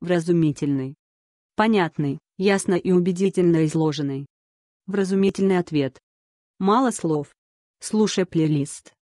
Вразумительный. Понятный, ясно и убедительно изложенный. Вразумительный ответ. Мало слов. Слушай плейлист.